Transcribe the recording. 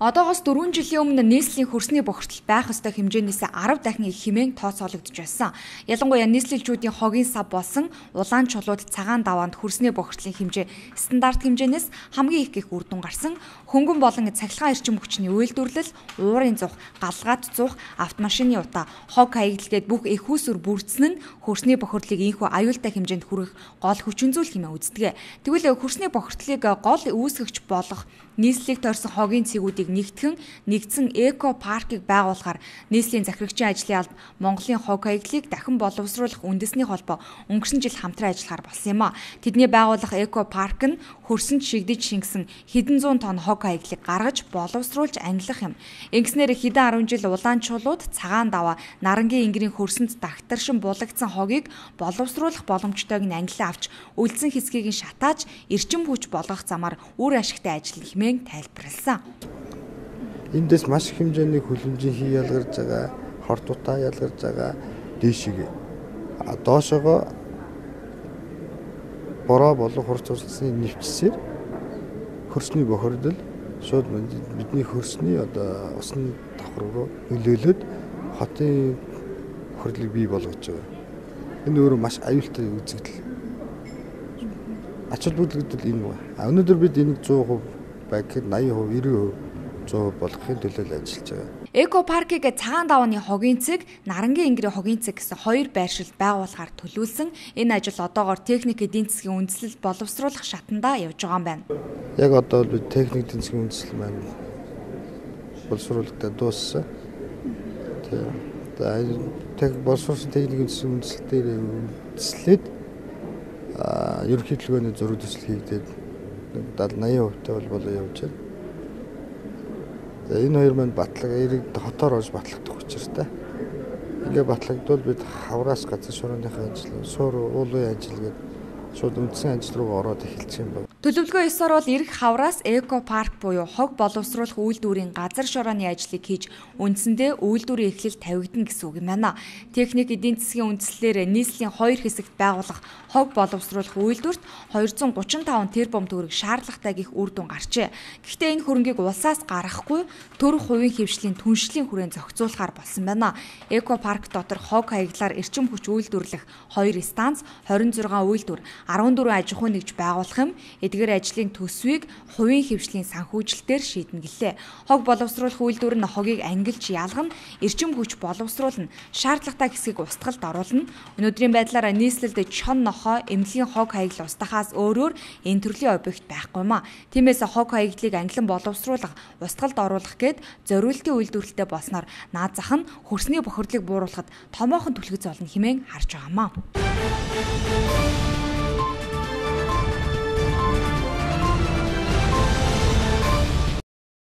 Одоогоос 4 жилийн өмнө нийслэлийн хөрсний бохирдол байх ёстой хэмжээнээс 10 дахин их хэмээн тооцоологдож байсан. Ялангуяа нийслэлчүүдийн хогийн сав болсон улаан чулууд цагаан даваанд хөрсний бохирдлын хэмжээ стандарт хэмжээнээс хамгийн их гих үр дүн гарсан. Хөнгөн болон цахилгаан эрчим хүчний үйлдвэрлэл, уурын зух, галгаат зух, автомашины утаа, хог хаягдал гээд бүх их усүр бүрдсэн нь хөрсний бохирдлыг инхүү аюултай хэмжээнд хүргэх гол хүчин зүйл хэмээн үздэг. Тэгвэл хөрсний бохирдлыг гол үүсгэгч болох нийслэлийг тойрсон хогийн цэгүүдийг нэгтгэн нэгдсэн эко паркийг байгуулахаар нийслэлийн захирагчийн ажлын алба Монголын хог хаягдлыг дахин боловсруулах үндэсний холбоо өнгөрсөн жил хамтран ажиллахаар болсон юм а. Тэдний байгуулах эко парк нь хөрсөнд шигдэж шингэсэн хэдэн зуун тонн хог хаягдлыг гаргаж боловсруулж анилах юм. Ингэснээр хэдэн 10 жил улаан чулууд цагаан даваа нарангийн ингэрийн хөрсөнд дагтаршин булагдсан хогийг боловсруулах боломжтойг нь анилан авч үлдсэн хэсгийг нь шатааж эрчим хүч болгох замаар үр ашигтай ажил хэмээн тайлбарласан эндээс маш их хэмжээний хүлэмжийн хий ялгарч байгаа, хорт утаа ялгарч байгаа дээшиг доошогоо бороо болон хурц урсгалсны нэвчсээр хөрсний бохирдол шууд бидний хөрсний одоо усны давхар руу нөлөөлөд хотын бохирдлыг бий болгож байгаа. Энэ өөрөө маш аюултай үзэгдэл. Ач холбогдол энэ ба. Өнөөдөр бид энийг 100% баг гэхэд 80%, 90% 100% болгохын төлөө ажиллаж байгаа. Эко паркийг цагаан давааны хогийн цэг, нарангийн ингэрийн хогийн цэг гэсэн хоёр байршил байгуулахаар төлөвлөсөн. Энэ ажил одоогоор техник эдийн засгийн үндэслэл боловсруулах шатандаа явж байгаа юм байна. Яг одоо бид техник эдийн засгийн үндэслэл маань боловсруулалтаа дууссан. Тэгээ тех боловсруулсан техник эдийн засгийн үндэслэл дээр үндэслээд а ерөнхийдөлгөөний зураг төсөл хийгдээд 70 80% таа бол болоо явж байна. Энэ хоёр маань батлаг эрэг хотоор орж батлагдах учиртай. Ингээ батлагдвал бид хавраас газар шорооныхаа ажил, суур уулын ажил гэдэг шууд үндсэн ажил руу ороод эхэлчих юм байна. Төлөвлөгөө 9-оор бол эрх хавраас эко парк буюу хог боловсруулах үйлдвэрийн газар шорооны ажлыг хийж үндсэндээ үйлдвэрийн эхлэл тавигдана гэсэн үг юм байна. Техник эдийн засгийн үндслэлээр нийслэлийн хоёр хэсэгт байгуулах хог боловсруулах үйлдвэрт 235 тэрбум төгрөг шаардлагатай гих үр дүн гарчээ. Гэхдээ энэ хөрөнгийг улсаас гаргахгүй төр хувийн хөвшлийн түншлийн хүрээнд зохицуулахар болсон байна. Эко парк дотор хог хаягдлаар эрчим хүч үйлдвэрлэх 2 станц, 26 үйлдвэр, 14 аж ахуй нэгж байгуулах юм эдгээр ажлын төсвийг хувийн хөвшлийн санхүүжилтээр шийднэ гэлээ. Хог боловсруулах үйлдвэр нь хогийг ангилж ялгана, эрчим хүч боловсруулна, шаардлагатай хэсгийг устгалд оруулна. Өнөөдрийн байдлаар нийслэлд чон нохоо, эмнэлгийн хог хаягл устгахаас өөрөөр энэ төрлийн объект байхгүй маа. Тиймээс хог хаягдлыг ангилан боловсруулах, устгалд оруулах гээд зориултын үйлдвэрлэлтэй болсноор наад зах нь хөрсний бохирдлыг бууруулахад томоохон түлхэц олно хэмээн харж байгаамаа.